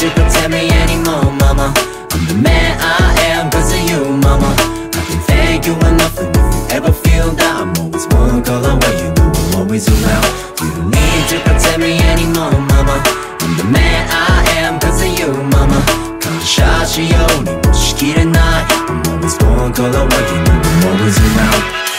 to protect me anymore, mama I'm the man I am cause of you, mama I can thank you enough and if you ever feel that I'm always one call away, you know I'm always around You don't need to protect me anymore, mama I'm the man I am cause of you, mama 感謝しようにもしきれない I'm always one call away,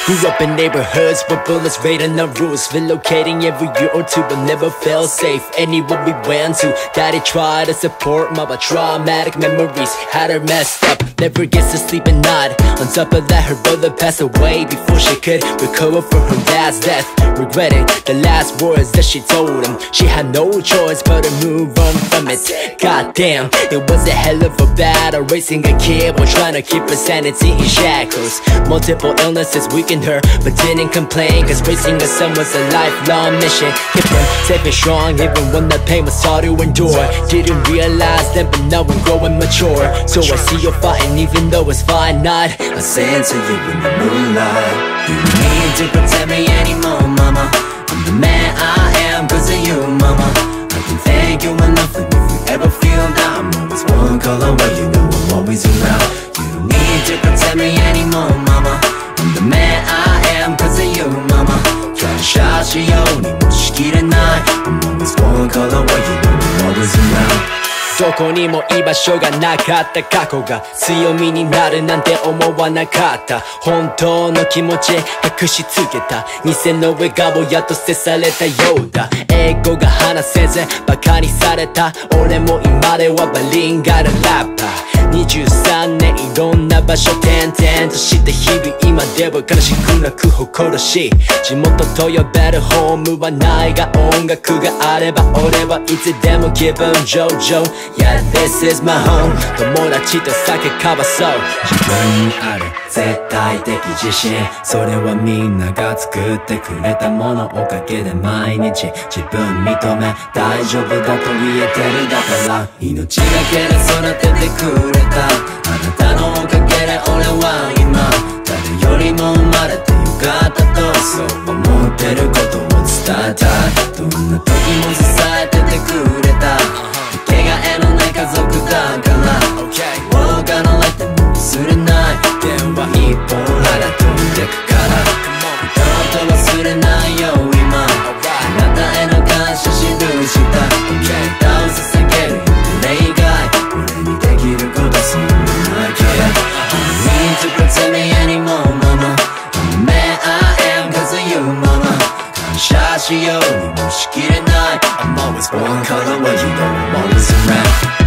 Grew up in neighborhoods where bullets raiding the roofs Relocating every year or two but never felt safe. Anywhere we went to, daddy tried to support my traumatic memories. Had her messed up, never gets to sleep at night. On top of that, her brother passed away Before she could recover from her dad's death. Regretting the last words that she told him. She had no choice but to move on from it. Goddamn, it was a hell of a battle. Raising a kid while trying to keep her sanity in shackles. Multiple illnesses weakened her But didn't complain Cause raising a son was a lifelong mission. Kept him safe and strong even when the pain was hard to endure. Didn't realize then but now I'm growing mature. So I see you fighting even though it's finite. I sing to you in the moonlight. You need to protect me anymore, mama. I'm the man I am cause of you, mama. I can thank you enough and if you ever feel down I'm always one call away, you know I'm always around. You don't need to protect me anymore, mama one color What you know I'm always around どこにも居場所がなかった過去が強みになるなんて思わなかった。本当の気持ち隠しつけた。偽の笑顔やっと捨てされたようだ。英語が話せずバカにされた。俺も今ではバリンガルラッパー。23年いろんな場所転々として日々今では悲しくなく誇らしい地元と呼べるホームはないが音楽があれば俺はいつでも気分上々 Yeah this is my home 友達と酒かわそう自分にある絶対的自信。それはみんなが作ってくれたもの。おかげで毎日自分認め。大丈夫だと言えてるだから。命がけで育ててくれた。I'm always one color, when you know I'm always around